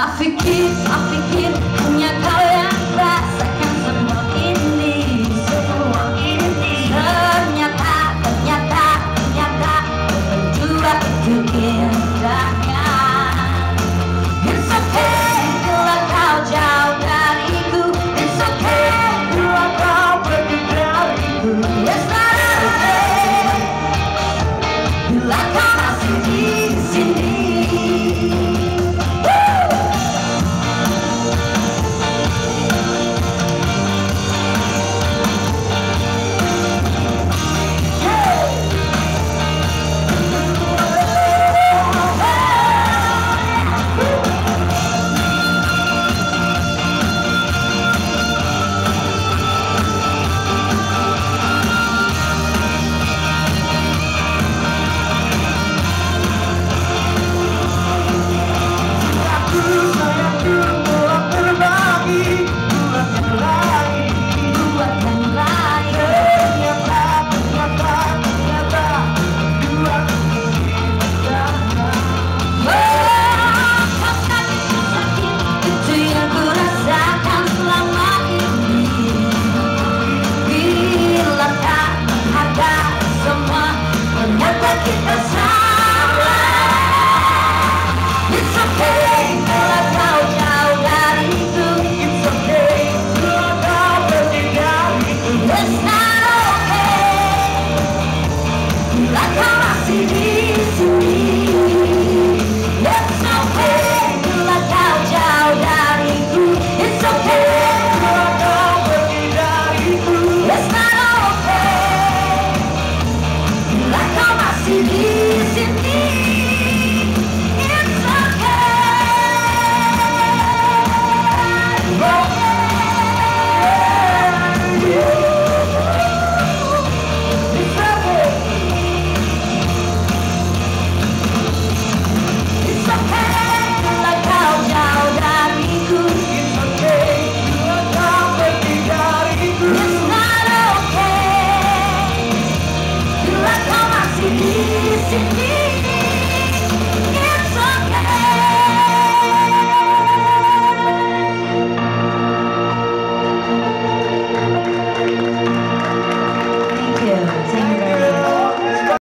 Tak fikir, tak fikir Hanya kau you. easy, me.